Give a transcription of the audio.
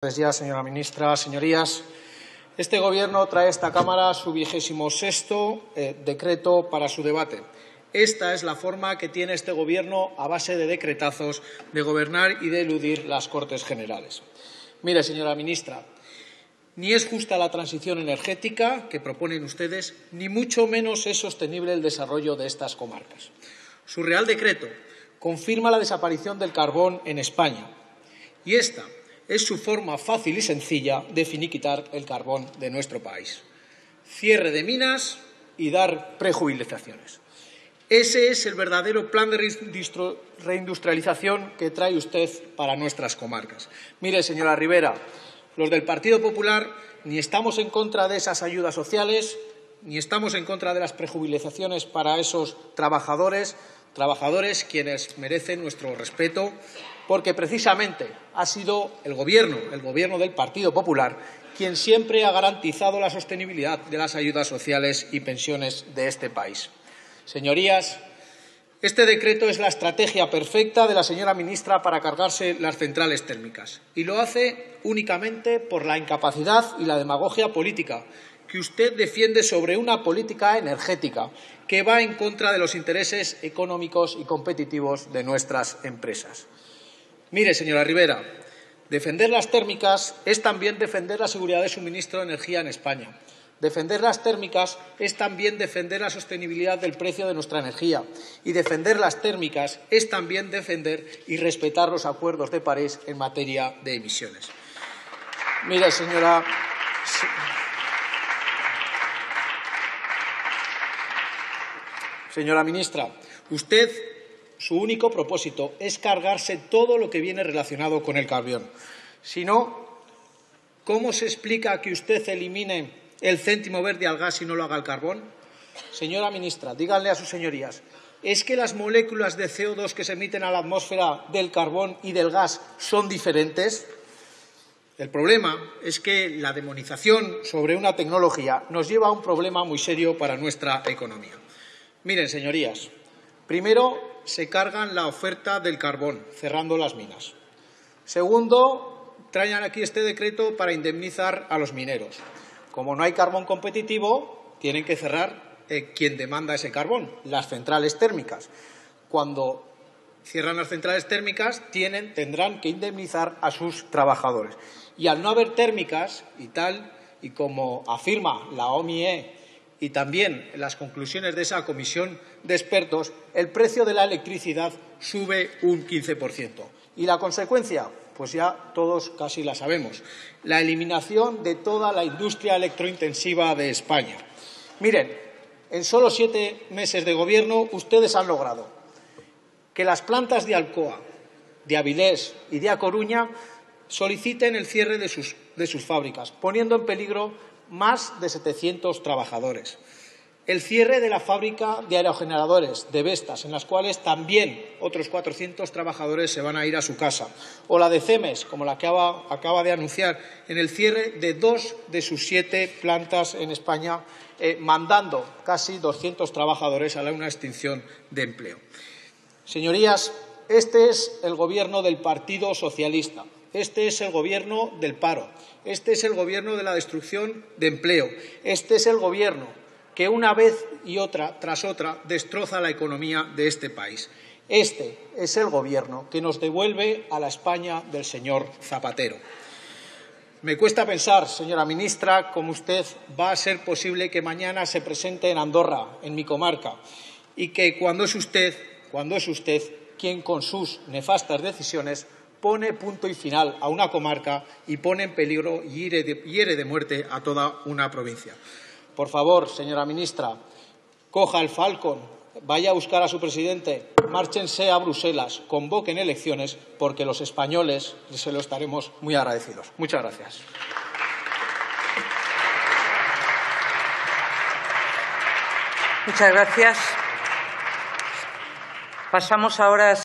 Señora ministra. Señorías, este Gobierno trae a esta Cámara su vigésimo sexto eh, decreto para su debate. Esta es la forma que tiene este Gobierno, a base de decretazos, de gobernar y de eludir las Cortes Generales. Mire, señora ministra, ni es justa la transición energética que proponen ustedes, ni mucho menos es sostenible el desarrollo de estas comarcas. Su Real Decreto confirma la desaparición del carbón en España y esta es su forma fácil y sencilla de finiquitar el carbón de nuestro país. Cierre de minas y dar prejubilizaciones. Ese es el verdadero plan de reindustrialización que trae usted para nuestras comarcas. Mire, señora Rivera, los del Partido Popular ni estamos en contra de esas ayudas sociales, ni estamos en contra de las prejubilizaciones para esos trabajadores, trabajadores quienes merecen nuestro respeto, porque precisamente ha sido el Gobierno, el Gobierno del Partido Popular, quien siempre ha garantizado la sostenibilidad de las ayudas sociales y pensiones de este país. Señorías, este decreto es la estrategia perfecta de la señora ministra para cargarse las centrales térmicas y lo hace únicamente por la incapacidad y la demagogia política que usted defiende sobre una política energética que va en contra de los intereses económicos y competitivos de nuestras empresas. Mire, señora Rivera, defender las térmicas es también defender la seguridad de suministro de energía en España. Defender las térmicas es también defender la sostenibilidad del precio de nuestra energía. Y defender las térmicas es también defender y respetar los acuerdos de París en materia de emisiones. Mire, señora. Señora ministra, usted su único propósito es cargarse todo lo que viene relacionado con el carbón. Si no, ¿cómo se explica que usted elimine el céntimo verde al gas y no lo haga al carbón? Señora ministra, díganle a sus señorías, ¿es que las moléculas de CO2 que se emiten a la atmósfera del carbón y del gas son diferentes? El problema es que la demonización sobre una tecnología nos lleva a un problema muy serio para nuestra economía. Miren, señorías, primero se cargan la oferta del carbón, cerrando las minas. Segundo, traen aquí este decreto para indemnizar a los mineros. Como no hay carbón competitivo, tienen que cerrar eh, quien demanda ese carbón, las centrales térmicas. Cuando cierran las centrales térmicas, tienen, tendrán que indemnizar a sus trabajadores. Y al no haber térmicas, y tal y como afirma la OMIE y también en las conclusiones de esa comisión de expertos, el precio de la electricidad sube un 15%. ¿Y la consecuencia? Pues ya todos casi la sabemos. La eliminación de toda la industria electrointensiva de España. Miren, en solo siete meses de gobierno ustedes han logrado que las plantas de Alcoa, de Avilés y de A Coruña soliciten el cierre de sus, de sus fábricas, poniendo en peligro más de 700 trabajadores. El cierre de la fábrica de aerogeneradores de Vestas, en las cuales también otros 400 trabajadores se van a ir a su casa. O la de CEMES, como la que acaba, de anunciar, en el cierre de dos de sus siete plantas en España, eh, mandando casi 200 trabajadores a una extinción de empleo. Señorías, este es el Gobierno del Partido Socialista. Este es el gobierno del paro. Este es el gobierno de la destrucción de empleo. Este es el gobierno que una vez y otra tras otra destroza la economía de este país. Este es el gobierno que nos devuelve a la España del señor Zapatero. Me cuesta pensar, señora ministra, cómo usted va a ser posible que mañana se presente en Andorra, en mi comarca, y que cuando es usted, cuando es usted quien con sus nefastas decisiones pone punto y final a una comarca y pone en peligro y hiere de, muerte a toda una provincia. Por favor, señora ministra, coja el Falcon, vaya a buscar a su presidente, márchense a Bruselas, convoquen elecciones, porque los españoles se lo estaremos muy agradecidos. Muchas gracias. Muchas gracias. Pasamos ahora